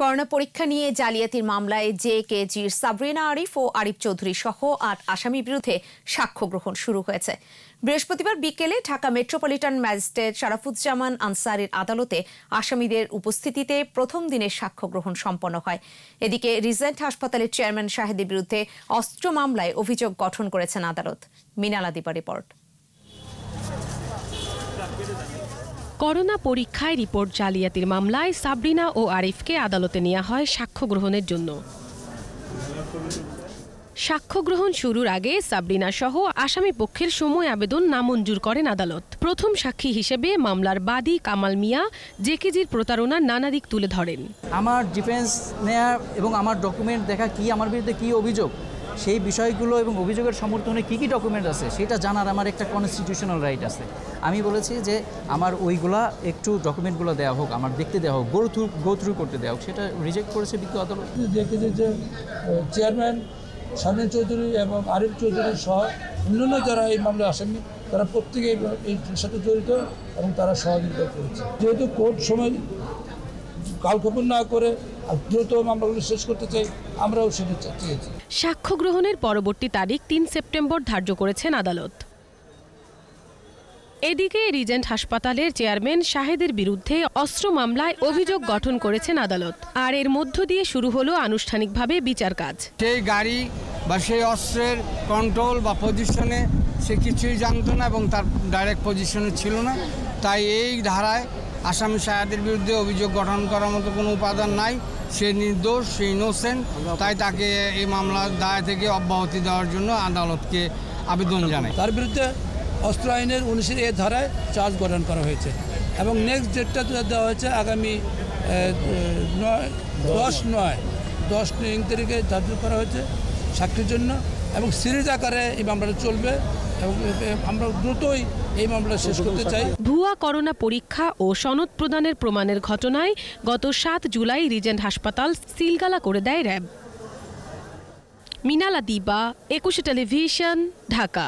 Corona পরীক্ষা নিয়ে জালিয়াতির মামলায় জে কেজির সাবরিনা আরিফ ও আরিফ চৌধুরী সহ আট আসামির বিরুদ্ধে সাক্ষ্য গ্রহণ শুরু হয়েছে। বৃহস্পতিবার বিকেলে ঢাকা মেট্রোপলিটন ম্যাজিস্ট্রেট শারাফুজ্জামান আনসারির আদালতে আসামিদের উপস্থিতিতে প্রথম দিনের সাক্ষ্য গ্রহণ সম্পন্ন হয়। এদিকে রিজেন্ট হাসপাতালের চেয়ারম্যান শাহেদের বিরুদ্ধে অস্ত্র মামলায় অভিযোগ গঠন করেছেন আদালত। মিনালা দীপা রিপোর্ট। করোনা পরীক্ষায় রিপোর্ট জালিয়াতির মামলায় সাবরিনা ও আরিফকে আদালতে নেওয়া হয় সাক্ষ্য গ্রহণের জন্য। সাক্ষ্য গ্রহণ শুরুর আগে সাবরিনা সহ আসামি পক্ষের সময় আবেদন নামঞ্জুর করেন আদালত। প্রথম সাক্ষী হিসেবে মামলার বাদী কামাল মিয়া জেকেজির প্রতারণার নানা দিক তুলে ধরেন। আমার ডিফেন্স নেয়া এবং আমার ডকুমেন্ট দেখা কি আমার বিরুদ্ধে কি অভিযোগ? সেই বিষয়গুলো এবং অভিযোগের সমর্থনে কী কী ডকুমেন্ট আছে, সেটা জানার আমার একটা কনস্টিটিউশনাল রাইট আছে। আমি বলেছি যে আমার ওইগুলা একটু ডকুমেন্টগুলো দেওয়া হোক, আমার দেখতে দেওয়া হোক গো থ্রু গো থ্রু করতে দেওয়া হোক, সেটা রিজেক্ট করেছে বিজ্ঞ আদালত। দেখেছি যে চেয়ারম্যান স্বামী চৌধুরী এবং আরিফ চৌধুরী সহ অন্যান্য যারা এই মামলায় আসামি তারা প্রত্যেকে এই- সাথে জড়িত এবং তারা সহযোগিতা করেছে। যেহেতু কোর্ট সময় কালক্ষেপণ না করে দ্রুত মামলাগুলো শেষ করতে চাই আমরাও সেটা চেয়েছি। সাক্ষ্য গ্রহণের পরবর্তী তারিখ তিন সেপ্টেম্বর ধার্য করেছেন আদালত। এদিকে রিজেন্ট হাসপাতালের চেয়ারম্যান শাহেদের বিরুদ্ধে অস্ত্র মামলায় অভিযোগ গঠন করেছেন আদালত। আর এর মধ্য দিয়ে শুরু হলো আনুষ্ঠানিকভাবে বিচার কাজ। সেই গাড়ি বা সেই অস্ত্রের কন্ট্রোল বা পজিশনে সে কিছুই জানতো না এবং তার ডাইরেক্ট পজিশনে ছিল না। তাই এই ধারায় আসামি সাহেদের বিরুদ্ধে অভিযোগ গঠন করার মতো কোনো উপাদান নাই। সে নির্দোষ, সে ইনোসেন্ট তাই তাকে এই মামলার দায় থেকে অব্যাহতি দেওয়ার জন্য আদালতকে আবেদন জানায় তার বিরুদ্ধে অস্ত্র আইনের উনিশের এ ধারায় চার্জ গঠন করা হয়েছে এবং নেক্সট ডেটটা দেওয়া হয়েছে আগামী নয়, দশ নয়, দশ তিন তারিখে ধার্য করা হয়েছে সাক্ষীর জন্য এবং সিরিজ আকারে এই মামলাটা চলবে। আমরা দ্রুতই এই মামলা শেষ করতে চাই। ভুয়া করোনা পরীক্ষা ও সনদ প্রদানের প্রমাণের ঘটনায় গত সাত জুলাই রিজেন্ট হাসপাতাল সিলগালা করে দেয় র্যাব। মিনালা দিবা একুশে টেলিভিশন ঢাকা।